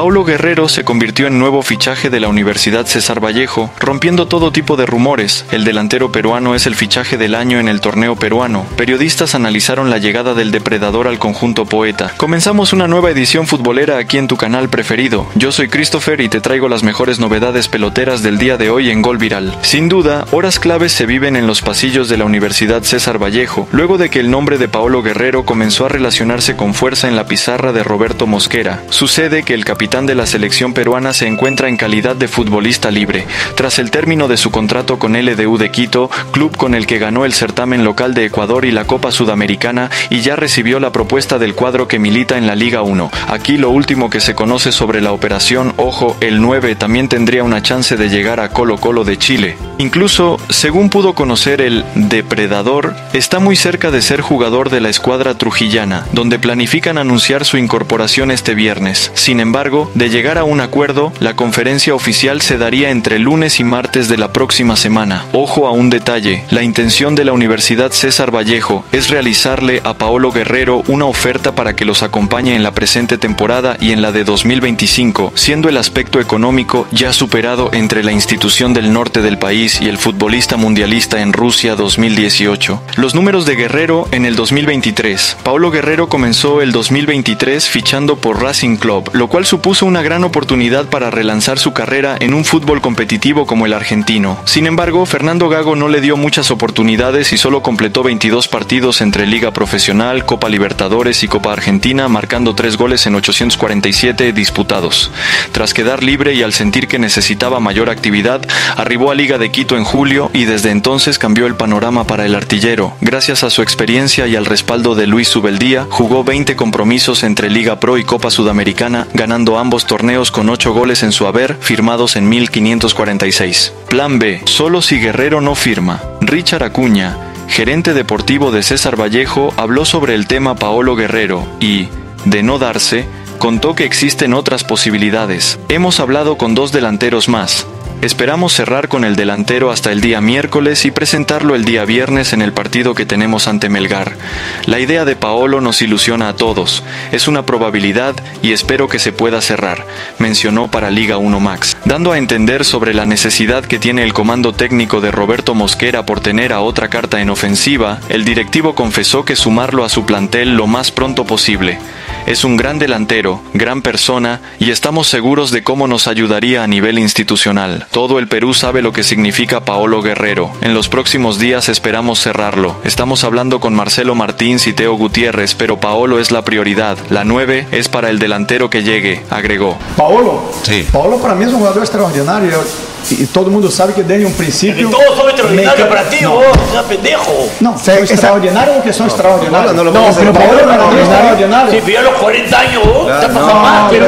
Paulo Guerrero se convirtió en nuevo fichaje de la Universidad César Vallejo, rompiendo todo tipo de rumores. El delantero peruano es el fichaje del año en el torneo peruano. Periodistas analizaron la llegada del depredador al conjunto poeta. Comenzamos una nueva edición futbolera aquí en tu canal preferido. Yo soy Christopher y te traigo las mejores novedades peloteras del día de hoy en Gol Viral. Sin duda, horas claves se viven en los pasillos de la Universidad César Vallejo, luego de que el nombre de Paolo Guerrero comenzó a relacionarse con fuerza en la pizarra de Roberto Mosquera. Sucede que el capitán de la selección peruana se encuentra en calidad de futbolista libre. Tras el término de su contrato con LDU de Quito, club con el que ganó el certamen local de Ecuador y la Copa Sudamericana, y ya recibió la propuesta del cuadro que milita en la Liga 1. Aquí lo último que se conoce sobre la operación, ojo, el 9 también tendría una chance de llegar a Colo Colo de Chile. Incluso, según pudo conocer el depredador, está muy cerca de ser jugador de la escuadra trujillana, donde planifican anunciar su incorporación este viernes. Sin embargo, de llegar a un acuerdo, la conferencia oficial se daría entre lunes y martes de la próxima semana. Ojo a un detalle, la intención de la Universidad César Vallejo es realizarle a Paolo Guerrero una oferta para que los acompañe en la presente temporada y en la de 2025, siendo el aspecto económico ya superado entre la institución del norte del país y el futbolista mundialista en Rusia 2018. Los números de Guerrero en el 2023. Paolo Guerrero comenzó el 2023 fichando por Racing Club, lo cual supuso una gran oportunidad para relanzar su carrera en un fútbol competitivo como el argentino. Sin embargo, Fernando Gago no le dio muchas oportunidades y solo completó 22 partidos entre Liga Profesional, Copa Libertadores y Copa Argentina, marcando 3 goles en 847 disputados. Tras quedar libre y al sentir que necesitaba mayor actividad, arribó a Liga de Quito en julio y desde entonces cambió el panorama para el artillero. Gracias a su experiencia y al respaldo de Luis Subeldía, jugó 20 compromisos entre Liga Pro y Copa Sudamericana, ganando ambos torneos con 8 goles en su haber, firmados en 1546. Plan B. Solo si Guerrero no firma. Richard Acuña, gerente deportivo de César Vallejo, habló sobre el tema Paolo Guerrero y, de no darse, contó que existen otras posibilidades. Hemos hablado con dos delanteros más. Esperamos cerrar con el delantero hasta el día miércoles y presentarlo el día viernes en el partido que tenemos ante Melgar. La idea de Paolo nos ilusiona a todos. Es una probabilidad y espero que se pueda cerrar, mencionó para Liga 1 Max, dando a entender sobre la necesidad que tiene el comando técnico de Roberto Mosquera por tener a otra carta en ofensiva. El directivo confesó que sumarlo a su plantel lo más pronto posible. Es un gran delantero, gran persona y estamos seguros de cómo nos ayudaría a nivel institucional. Todo el Perú sabe lo que significa Paolo Guerrero. En los próximos días esperamos cerrarlo. Estamos hablando con Marcelo Martins y Teo Gutiérrez, pero Paolo es la prioridad. La 9 es para el delantero que llegue, agregó. Paolo, Sí. Paolo para mí es un jugador extraordinario y, y todo mundo sabe que desde un principio... Y todos son extraordinarios para ti, no, vos, seas pendejo. No, son extraordinarios o que son extraordinarios. no lo no puedes pero hacer. Paolo para mí es extraordinario. Si pidió los 40 años, vos, te has pasado más. pero,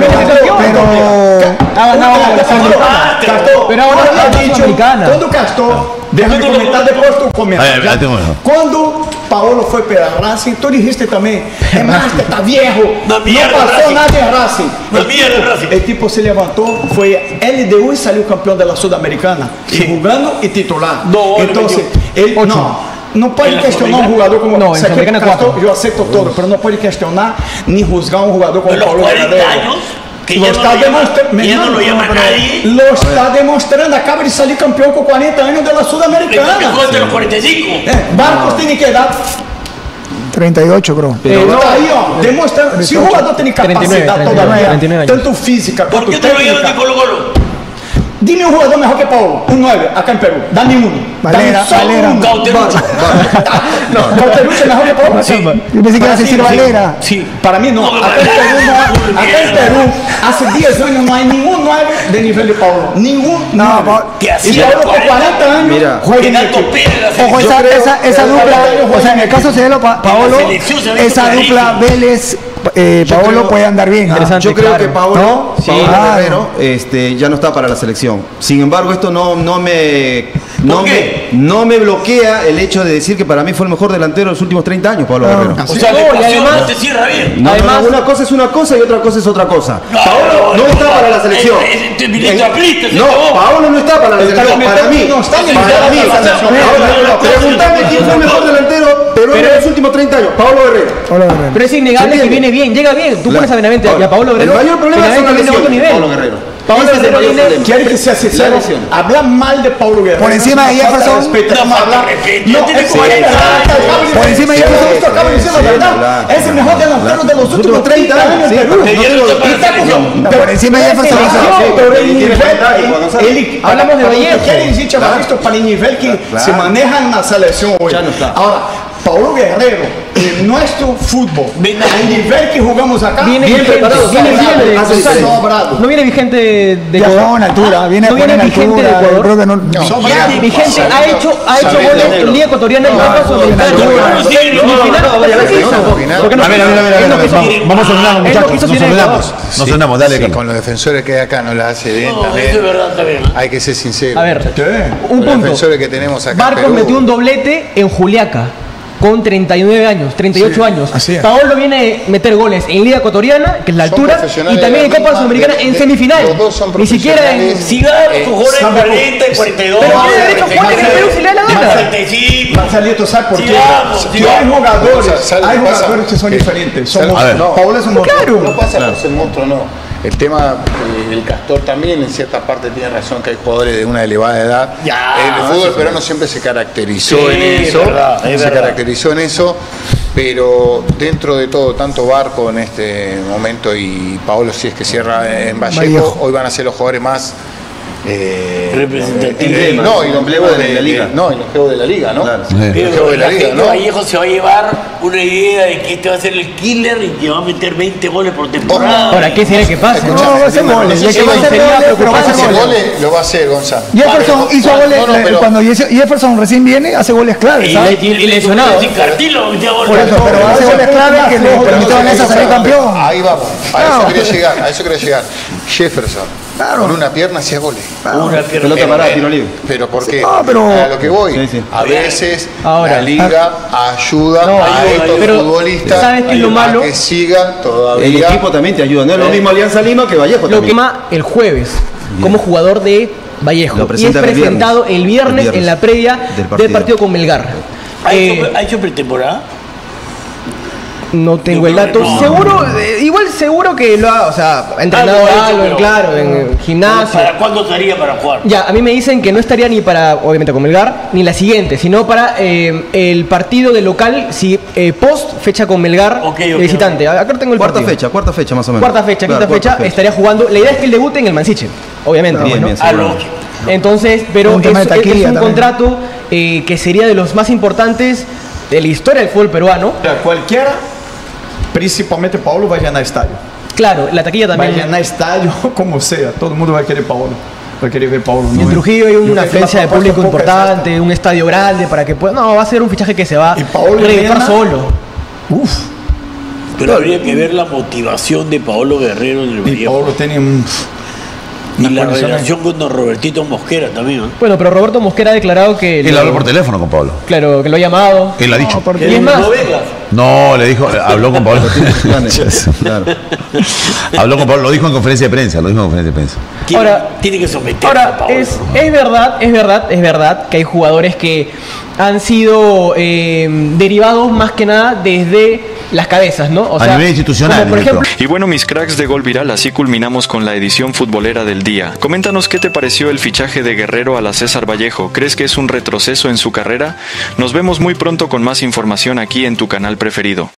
Ah, no, Pero- Castor, pero ahora quando é ha a dicho, Sul-Americana. quando Castor, deixa eu comentar, depois tu comenta. Já? bueno. Quando Paulo foi para Racing, tu dijiste também, é master, tá viejo, Na não passou Racing. nada em Racing. Na mierda, Racing. El tipo se levantou, foi LDU e saiu campeão da Sul-Americana, jogando e titular. Então, meteu. ele, não, não pode é questionar um jogador como Não, em Isso aqui, Sul-Americana é eu aceito todo, mas não pode questionar nem rusgar um jogador como Paulo 40 Guerrero. años, que Lo ya no está lo llama- demonstrando. ya no lo llama pero nadie. Lo está demostrando. Acaba de salir campeão com 40 anos da Sul-Americana. los 45. É, Barcos tem que dar. 38, creo. Eh, no, aí, ó. Demonstrando. Se o jogador tem capacidade 39, todavía, 39 anos. tanto física ¿Por quanto qué te lo llevan de. Colo Colo? Dime um jogador melhor que Paulo. Um 9, acá em Peru. Dá nenhum. Valera, só Valera. Cauterucho. Não, Cauterucho é melhor que Paulo? Sim. Yo pensé que ibas a decir Valera. Sí. Para em Peru, não há- Valera. até em Peru, há 10 anos não há nenhum 9 de nível de Paulo. Nenhum. No, E hacía Paulo com 40 anos Mira, juega en Ojo, esa, esa, esa dupla, o sea, en el caso de Pa- Paolo, esa dupla Vélez, eh, Paolo creo- puede andar bien. ¿ah? Yo creo claro. que Paolo, ¿No? Paolo Sí. Claro. Guerrero este, ya no está para la selección. Sin embargo, esto no, no me no ¿Por me, no me bloquea el hecho de decir que para mí fue el mejor delantero de los últimos 30 años, Pablo Guerrero. O sea, No, y además- no te cierra bien. Además- no, una cosa es una cosa y otra cosa es otra cosa. Paolo no está para la selección. No. Paolo no está para la selección. Para mí, no está ni para mí. Preguntame quién fue el mejor delantero peruano de los últimos 30 años. Paolo Guerrero. Paolo Guerrero. Pero es innegable ¿Se que viene bien, llega bien. Tú pones a Benavente y a Ahora, Paolo el Guerrero. mayor problema son Benavente las viene a otro lesiones. nivel. Pablo es el Guerrero viene-. Quiero que sea La sincero, lesión. hablar mal de Paulo Guerrero. Por encima de es una Jefferson. No, es de tiene es 40 verdad, años. acabo de Por encima de Jefferson. de Es el mejor delantero de los últimos 30 años en Perú. pero Por encima de Jefferson. Pero, pero el nivel, Hablamos de Vallejo. quiere decir Chavalisto, para el nivel que se maneja en la selección hoy. Ya no está. Ahora, Paulo Guerrero, en nuestro fútbol, Venga. el nivel que jugamos acá, Viene bien vigente, preparado, viene vigente. No viene vigente de, Ecuador. en altura, viene no viene en vigente de. Ecuador. Creo que no. Sobrado. Vigente ha hecho, ha hecho goles no, en Liga Ecuatoriana no, Copa no, Sudamericana. no, no, no, no, no, no, ¿para no, no, no, no, ¿Por qué no A ver, a ver, a ver, a vamos, a que muchachos, nos. Ecuador. Nos ordenamos, dale, con los defensores que hay acá no la hace bien No, también. eso es verdad también. Hay que ser sincero. A ver, un Los punto. defensores que tenemos acá en Barcos Perú. metió un doblete en Juliaca con 39 años, 38 años. así es. Paolo viene a meter goles en Liga Ecuatoriana, que es la Son altura, y también en Copa Sudamericana en semifinal. los dos son Ni siquiera en. Si Eh, tus goles en sabe- 40 y 42. Pero tiene derecho a jugar en el Perú si le da la gana. 45. Marcelito, ¿sabes por Sí, qué? vamos, Que sí, hay jugadores, ¿Sabes hay jugadores que son diferentes. A Paolo es un monstruo. No pasa por ser monstruo, no. El tema, eh, el Castor también en cierta parte tiene razón que hay jugadores de una elevada edad. Ya, el fútbol peruano siempre se caracterizó Sí, en es eso. verdad, es se verdad. caracterizó en eso. Pero dentro de todo, tanto Barco en este momento y Paolo si es que cierra en Vallejo, Vallejo. hoy van a ser los jugadores más eh, Representativos. eh, no, y los Emblema juegos de la liga. no, y los juegos de la liga, ¿no? Claro. Sí. Los Pero juegos de la la liga, gente ¿no? Vallejo se va a llevar una idea de que este va a ser el killer y que va a meter 20 goles por temporada. Ahora, ¿qué sería que pase? No, va a ser no, goles. que si va a sería goles, pero va a goles. lo va a hacer Gonzalo. Jefferson Vale, hizo goles, no, no, pero- cuando Jefferson recién viene, hace goles claves, Y, ¿sabes? y, y lesionado. Por eso, pero hace goles claves que le permitieron a esa salir campeón. Ahí vamos, a eso quería llegar, a eso quería llegar. Jefferson, Claro. con una pierna hacía goles. Una pierna. Pelota parada, tiro libre. Pero ¿por qué? No, pero- A lo que voy, Sí, sí. a veces Ahora. la liga ayuda No, a ayuda, estos pero futbolistas ¿sabes qué es lo a malo? que sigan todavía. El equipo también te ayuda. No es lo mismo Alianza Lima que Vallejo Lo también. quema el jueves como jugador de Vallejo. Lo Y es presenta el presentado viernes. el viernes, El viernes en la previa del del partido. partido, con Melgar. ¿Ha Eh, hecho, ha hecho pretemporada? No tengo el dato. No. Seguro, eh, igual seguro que lo ha, o sea, ha entrenado Algo ha hecho, algo, pero- claro, en gimnasio. ¿Para cuándo estaría para jugar? Ya, a mí me dicen que no estaría ni para, obviamente con Melgar, ni la siguiente, sino para eh, el partido de local, si eh, post fecha con Melgar Ok, de ok, visitante. Acá tengo el Cuarta partido. fecha, cuarta fecha más o menos. Cuarta fecha, Claro, quinta cuarta fecha, estaría jugando. La idea es que él debute en el Mansiche, obviamente. Bien, ¿no? bien, Ah. Entonces, pero Un es, tema de es- taquilla es un también. contrato eh, que sería de los más importantes de la historia del fútbol peruano. Mira, Cualquiera, principalmente Paulo, vai llenar estadio. Claro, la taquilla también. llenar estadio como sea. Todo mundo vai querer Paulo. Vai querer ver Paulo. En ¿no? Trujillo hay una afluencia de público importante, un estadio grande para que pueda. No, va a ser un fichaje que se va Y Paolo a solo. Uf, Pero habría que ver la motivación de Paolo Guerrero en el y. Paulo tiene un... Y la relación con don Robertito Mosquera también. ¿no? Bueno, pero Roberto Mosquera ha declarado que. Él lo- habló por teléfono con Pablo. Claro, que lo ha llamado. Él lo ha dicho. Y es más, No. No, le dijo, habló con Pablo. Claro. habló con Pablo, lo dijo en conferencia de prensa, lo dijo en conferencia de prensa. Tiene, Ahora- tiene que someterse a Ahora, es, es verdad, es verdad, es verdad que hay jugadores que han sido eh, derivados más que nada desde las cabezas, ¿no? O A nivel institucional, por ejemplo, Y bueno, mis cracks de Gol Viral, así culminamos con la edición futbolera del día. Coméntanos qué te pareció el fichaje de Guerrero a la César Vallejo. ¿Crees que es un retroceso en su carrera? Nos vemos muy pronto con más información aquí en tu canal preferido.